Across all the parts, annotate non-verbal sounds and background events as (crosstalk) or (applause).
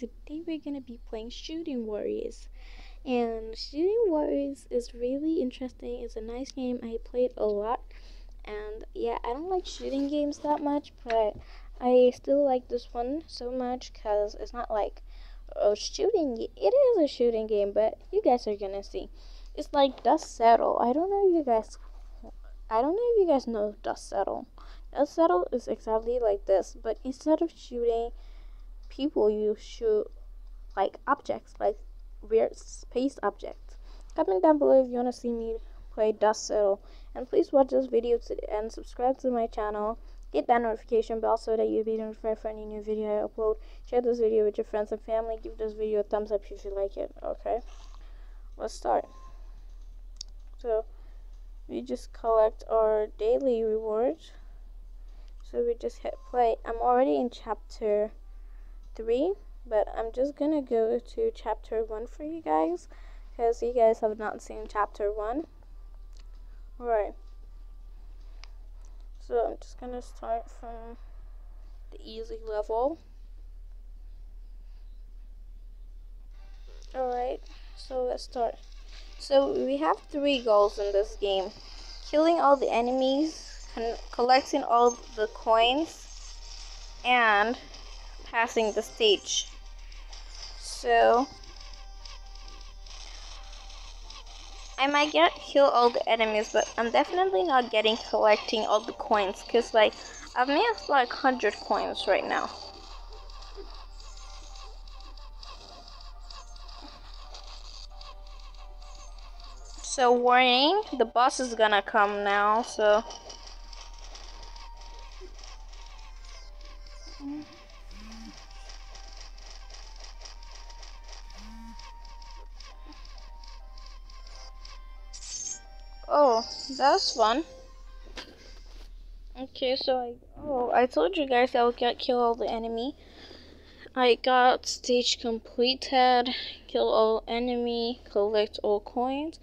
today we're gonna be playing Shooting Warriors. And Shooting Warriors is really interesting. It's a nice game. I played a lot. And yeah, I don't like shooting games that much, but I still like this one so much because it's not like a shooting it is a shooting game, but you guys are gonna see. It's like Dust Settle. I don't know if you guys I don't know if you guys know Dust Settle. Dust Settle is exactly like this, but instead of shooting people, you shoot like objects, like weird space objects. Comment down below if you want to see me play Dust Settle. And please watch this video and subscribe to my channel. Hit that notification bell so that you'll be notified for any new video I upload. Share this video with your friends and family. Give this video a thumbs up if you like it. Okay, let's start. So, we just collect our daily rewards. So we just hit play. I'm already in chapter 3, but I'm just gonna go to chapter 1 for you guys because you guys have not seen chapter 1. Alright. So I'm just gonna start from the easy level. Alright, so let's start. So we have three goals in this game. Killing all the enemies, collecting all the coins, and passing the stage. So I might get kill all the enemies, but I'm definitely not getting collecting all the coins, cause like I've made like hundred coins right now. So warning, the boss is gonna come now, so Oh, that's fun. Okay, so I oh I told you guys I would get kill all the enemy. I got stage completed, kill all enemy, collect all coins.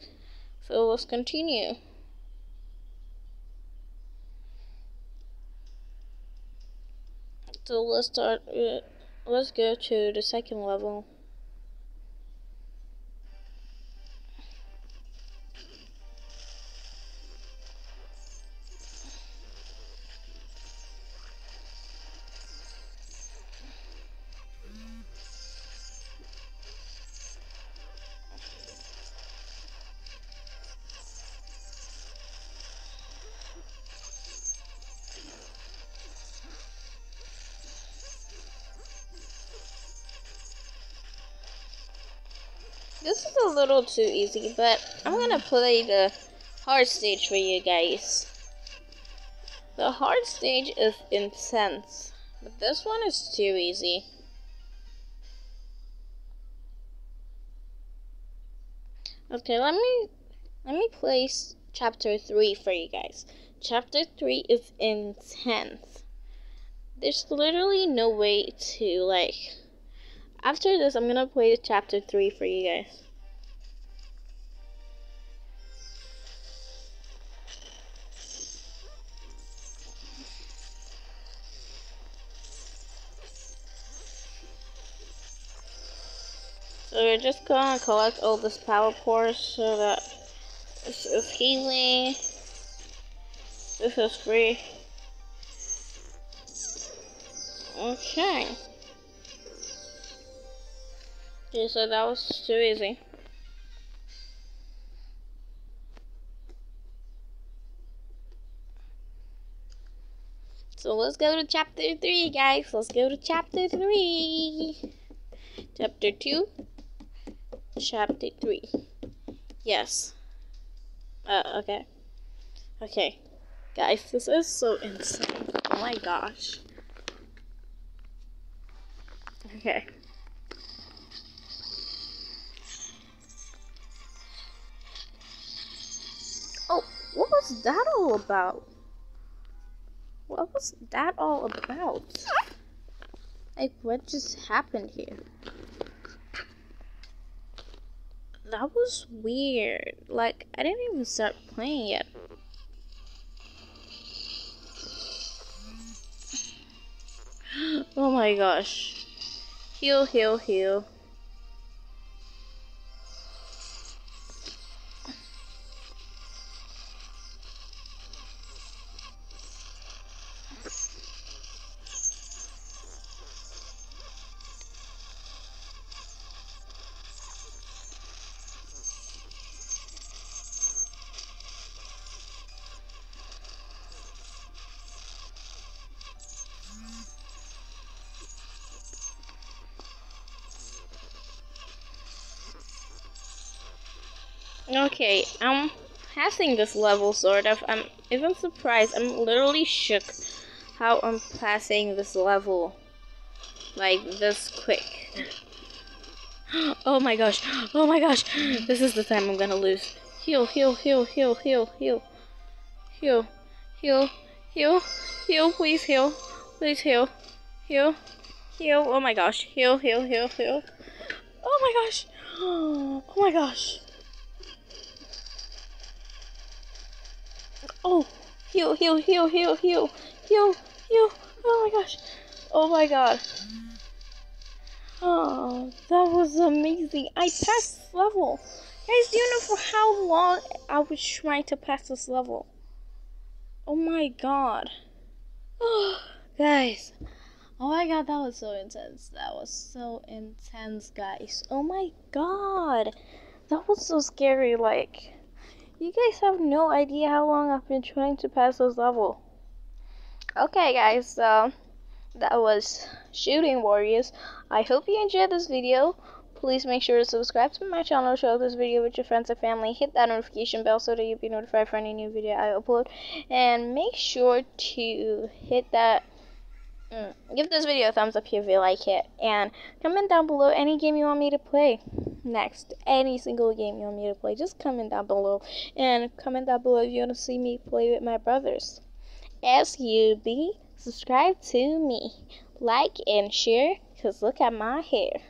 So let's continue. So let's start. Uh, let's go to the second level. This is a little too easy, but I'm gonna play the hard stage for you guys. The hard stage is intense, but this one is too easy. Okay, let me let me place chapter 3 for you guys. Chapter 3 is intense. There's literally no way to like after this, I'm gonna play chapter 3 for you guys. So we're just gonna collect all this power core so that this is healing. This is free. Okay. Okay, so that was too easy. So let's go to chapter 3, guys. Let's go to chapter 3. Chapter 2. Chapter 3. Yes. Uh, okay. Okay. Guys, this is so insane. Oh my gosh. Okay. What was that all about? What was that all about? Like, what just happened here? That was weird. Like, I didn't even start playing yet. (gasps) Oh my gosh. Heal, heal, heal. Okay, I'm passing this level, sort of. I'm even surprised. I'm literally shook how I'm passing this level. Like, this quick. (gasps) Oh my gosh. Oh my gosh. This is the time I'm gonna lose. Heal, heal, heal, heal, heal, heal. Heal, heal, heal, heal, please heal. Please heal. Heal, heal. Oh my gosh. Heal, heal, heal, heal. Oh my gosh. (gasps) Oh my gosh. Oh, heal, heal, heal, heal, heal, heal, heal. Oh my gosh. Oh my god. Oh, that was amazing. I passed this level. Guys, do you know for how long I was trying to pass this level? Oh my god. Oh, guys. Oh my god, that was so intense. That was so intense, guys. Oh my god. That was so scary, like... You guys have no idea how long I've been trying to pass this level. Okay, guys, so that was Shooting Warriors. I hope you enjoyed this video. Please make sure to subscribe to my channel, share this video with your friends and family, hit that notification bell so that you'll be notified for any new video I upload, and make sure to hit that Mm. Give this video a thumbs up if you like it. And comment down below any game you want me to play next. Any single game you want me to play. Just comment down below. And comment down below if you want to see me play with my brothers. SUB, subscribe to me. Like and share. Because look at my hair.